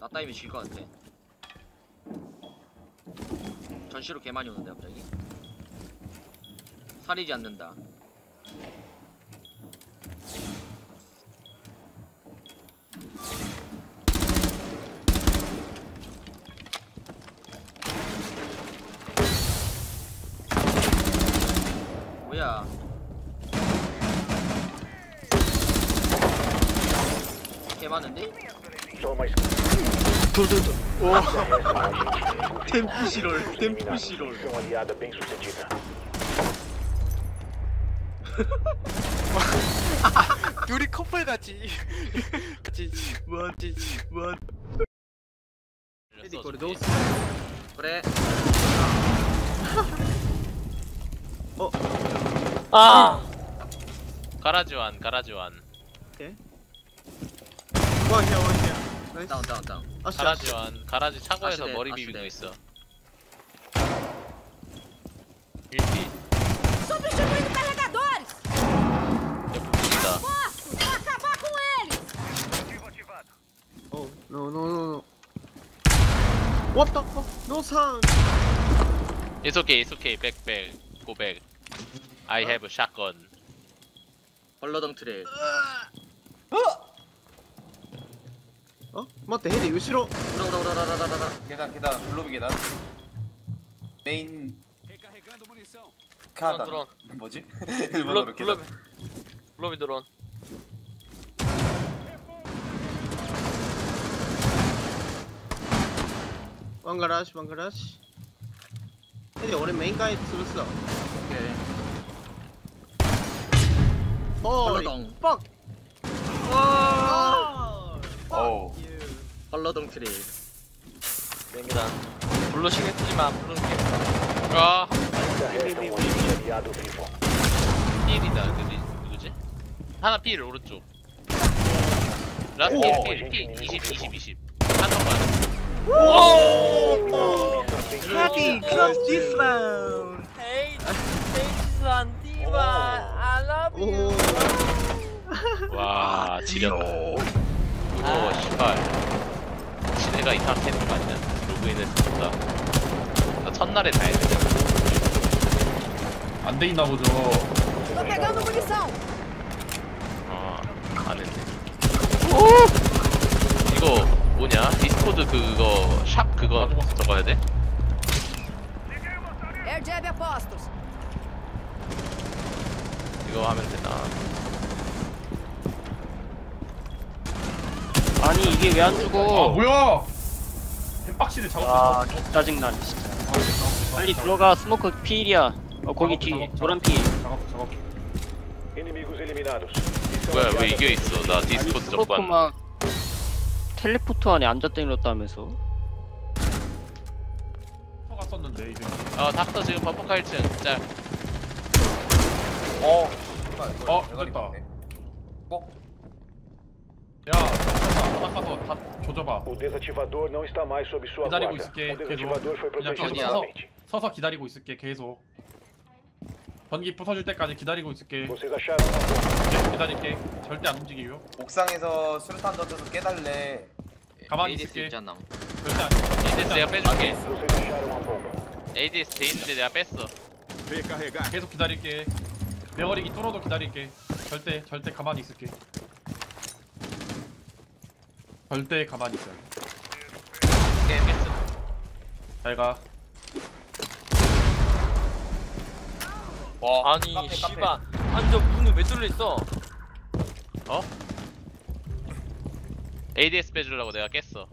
나 따위면 질 것 같아. 전시로 개 많이 오는데 갑자기. 살이지 않는다. 뭐야? 개 많은데? Mais 둘둘둘. 템푸시롤, 템푸시롤. 둘이 커플 같이. 같이. 뭐, 같이. 뭐. 헤디 거리 넣었어. 그래. 아! 가라지완 가라지완 원이야 원이야. 나이스. 다운, 다운, 다운. 아씨. 가라지 완 가라지 차고에서 아시네, 머리. 비비고 있어 1피 Substituindo carregadores! 옆에 붙인다 Posso! Vou acabar com eles! 어, no no no no. What the fuck? No sound. It's okay it's okay 백백 고백 I have shotgun 벌러덩 트랙. 어? 맞다 헤디後ろ. 우라우라우라라라라. 계단 계단 블로비 계단 메인 카다 드론, 뭐지? 블럽 일본어로 블럽 계단 블럽이 드론 One garage, one garage. 헤디俺メイン階潰すわ. 오케이. Holy 벌러덩. 벌러덩 트랙. 됩니다 블루 신경 쓰지 마 블루 신경 아 um. 필이다 그지 누구지? 하나 필 오른쪽 라스트 오. 필필 20 20 20 한번만 Heavy clutch this round. Hey, Jason Diva, I love 오. 와, 지렸다. 오, 씨발. 지네가 이상했는 거 아니야? 로그인했습니다. 나 첫날에 다 했는데. 안 돼 있나 보죠. Tô pegando munição! 아, 안 했네. 이거 뭐냐? 디스코드 그거 샵 그거 적어야 돼? Air jab a postos! 이거 하면 되나? 아니 이게 왜안아 죽어? 뭐야? 햄박시를 잡았어. 아 짜증나네 진짜. 빨리 들어가 스모크 필이야. 어 거기 뒤 노란. 작업 작업. Missão 뭐야, 왜 이겨 있어? 나 디스코드 스모크 적반. 막 텔레포트 안에 앉았다 일었다면서. 터가 썼는데 이제. 어, 닥터 지금 버퍼카 1층. 짤. 어 어, 됐다. 어? 야, 닦아서 닦아서 다 조져봐. O desativador não está mais sob sua 기다리고 guarda. 있을게. O desativador foi 그냥 protegido 어디야? novamente. 서서 기다리고 있을게 계속. 전기 부서질 때까지 기다리고 있을게. Vocês acharam uma bomba. 계속 기다릴게. 절대 안 움직이요. 옥상에서 수류탄 던져서 깨달래 가만히 ADS 있을게. 있잖아. 절대 안. ADS 내가 빼줄게. Vocês acharam uma bomba. ADS 돼 있는데 내가 뺐어. 계속 기다릴게. 메어리기 뚫어도 기다릴게. 절대 절대 가만히 있을게. 절대 가만히 있어요. 게임 뺐어. 잘 가. 와 아니, 카페, 카페. 씨발. 아니, 저 문이 왜 뚫려 있어? 어? ADS 빼주려고 내가 깼어.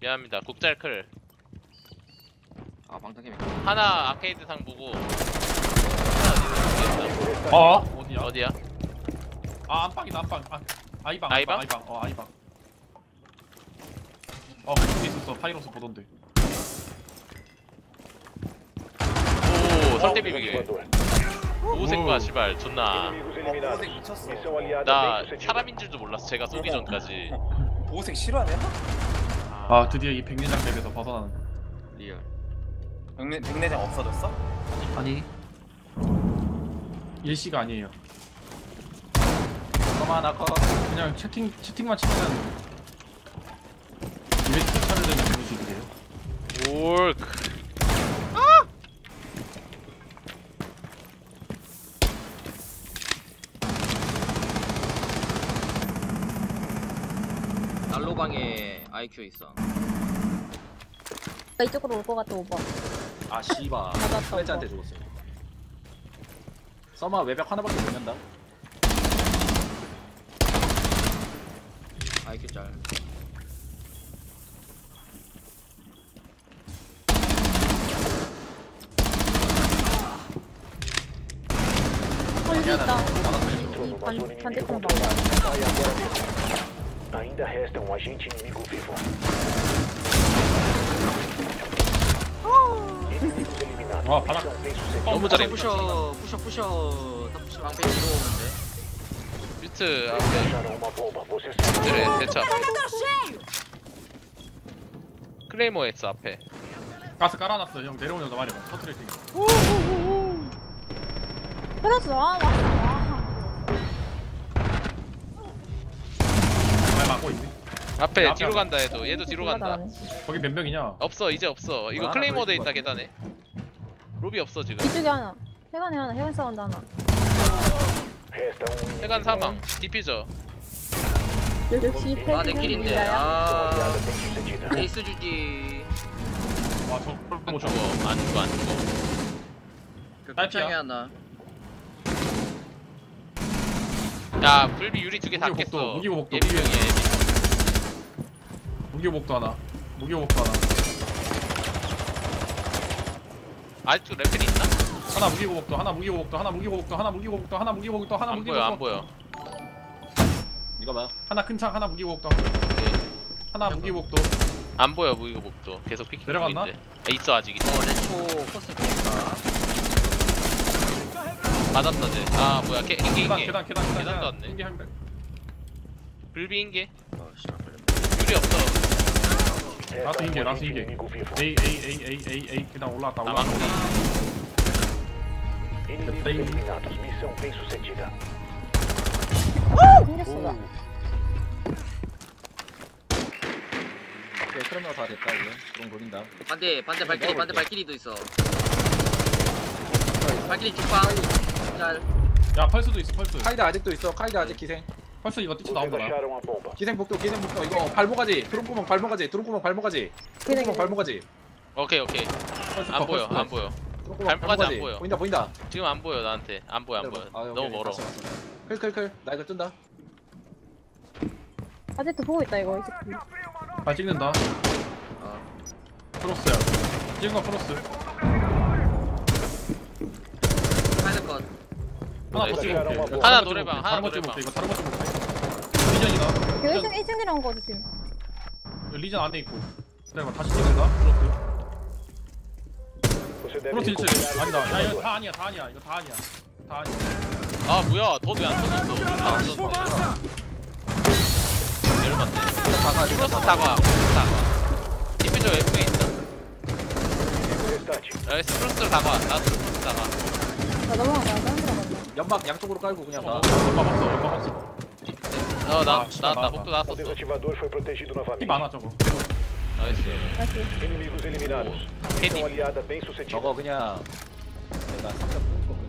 미안합니다. 국잘클. 아, 방탄캠이. 하나 아케이드 상 보고. 하나 어디서 어? 어디야? 어디야? 아 안방이다 안방. 아 아이방 아이방? 아이방. 어 아이방. 어 거기 있었어 파이로스 보던데. 오, 설대 비비기. Desativador. 오색과 씨발 존나. 어. 보호색 미쳤어 나. 사람인 줄도 몰랐어. 제가 쏘기 전까지. 보호색 실화냐? 아 드디어 이 백내장 맵에서 벗어나는. 리얼. 백내, 백내장 없어졌어? 아니. 일시가 아니에요. 그만 아까 그냥 채팅 채팅만 치면 집에 차를 대는 방식이래요. 올크. 아! 난로방에 IQ 있어. 나 이쪽으로 올 것 같아 오버. 아 씨바. 플레즈한테 죽었어. 서마 외벽 하나밖에 못 낸다. IQ 짤. 여기 있다. Ainda resta um agente inimigo vivo. Inimigos eliminados. 와, 바닥. Missão bem sucedida. 너무 잘해 부셔 부셔 부셔. 다 부셔. 방패 뒤로 오는데. 뮤트 앞에 Deixaram uma bomba. Você sabe. 뮤트래 대처 앞에 가스 깔아놨어 형 내려오면서 말해봐 터트릴 테니까 그래서 아 왔어. 잘 막고 있네 앞에 앞에 뒤로 앞에. 간다 얘도 얘도 뒤로 간다 거기 몇 명이냐 없어 이제 없어 이거 하나 클레이모드 더 있다 계단에 로비 없어 지금 이쪽에 하나. 해관에 하나. 해관 사운드 하나. 해간. 사망 디퓨저 역시 아, 내 길인데. 패드입니다. 아. 에이스 주지. 와저 안뭐 죽어 안 죽어 안 죽어 그 딸피야. 하나. 야 불비 유리 두 개 다 깼어 복도, 무기고 복도, 예비 무기호복도 하나. 무기호복도 하나. 아직도 래펠이 있나? 하나 무기호복도 하나 무기호복도 하나 무기호복도 하나 무기호복도 하나 무기호복도 하나 안 보여 안 무기호복도. 보여. 이거 봐 하나 큰 창 하나 무기호복도. 하나 무기호복도. 안 보여 무기고 목도. 계속 피킹 내려갔나? 중인데. 아, 있어 아직 있어. 어 레초 코스 보니까. 받았다 쟤 아 뭐야 개, 인게 계단 인게 계단 계단 계단 계단도 왔네 인게 한 대. 불비 씨발 걸렸네. 유리 없어 ingue, rato agente ingue. inimigo vivo. A A A A A A 계단 올라왔다 아 올라왔다 망치 Inimigos Tem- eliminados. Missão bem sucedida. 생겼어 나. 오케이 트레너 다 됐다 이제 드론 돌린다 반대 반대 발길이 반대. 발길이도 있어. 발길이 죽방. 짤. 야 펄스도 있어 펄스. 카이드 아직도 있어. 카이드 아직 기생. 펄스 이거 뛰쳐 a bomba. 기생 복도 기생 복도. 이거 발목가지. 드론 구멍 발목가지. 드론 구멍 발목가지. 드론 구멍 발목가지. 오케이 오케이. 펄스 안 컷, 보여 펄스 안 컷. 보여. 드론 구멍 발목까지 안 보여. 보인다 보인다. 지금 안 보여 나한테. 안 보여 안 보여. 아, 오케이, 너무. 멀어. 클클클. 나 이거 뜬다. 아직도 보고 있다 이거. 이 새끼. 발 찍는다. 어. 프로스야. 찍은 거 프로스 파이드 컷. 하나 더. 찍어 볼게 이거 하나 노래방. 하나 다른 거 노래방. 찍어볼게 이거 다른 거 찍어 볼게 리전이다 이거 1층 1층 내려온 거. 이거 리전 안에 있고 기다려봐 다시 찍는다 deve 프로스 1층 recuperar 아니다 야 이거 다 아니야 다 아니야 이거 다 아니야 다 아니야 아 뭐야 더왜안 터졌어 다안 터졌어 내려갔네 다가 플러스 다과 디퓨저 웹에 있다. 야 플러스 다과 나도 플러스 다과 나데 가자. 연막 양쪽으로 깔고 그냥 다 연막 없어 연막 없어 어 나 아, 씨발, 나왔다 나왔다. 복도 O 나왔었어 desativador foi protegido 피 novamente. 많아 저거 나이스 다시. Inimigos eliminados. Head. Missão aliada bem sucedida. 저거 그냥 내가 3점 뽑을 거거든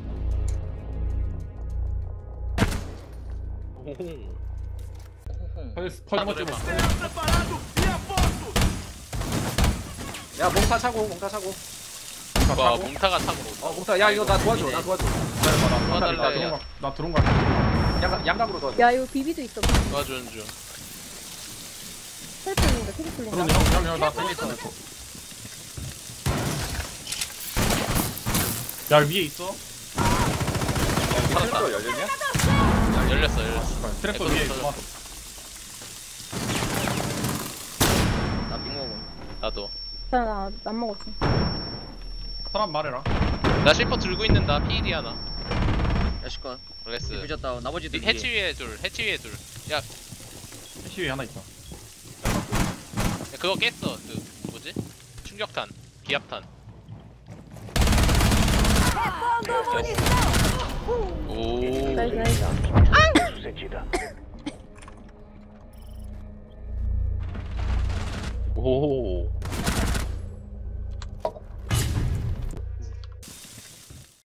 호홍. 펄스 펄스 한번 노래방. 찍어 야 몽타 차고 몽타 차고 와 몽타가 타고 어 몽타 야 이거 나 도와줘 나 도와줘 기다려봐 나- 나 도와달래. 나 드론 갈게 양각, 양각으로 도와줘 야 이거 비비도 있어. 도와주는 중 텔프 있는데 텔프 풀린다. 드론 형형 형나 땡겼어 내거 야 위에 있어 살았다. 열렸냐? 열렸어 열렸어 트랩도 위에. 있어 나 빙먹음. 나도 나안 먹었어. 사람 말해라. 나 실버 들고 있는다. PD 하나. 야시 컷. 레스 부졌다. 나머지도 이 해치 위에 둘 해치 위에 둘. 야, 해시 위에 하나 있다. 야 그거 깼어. 그 뭐지? 충격탄. 기압탄. 오. 나이스 나이스. 오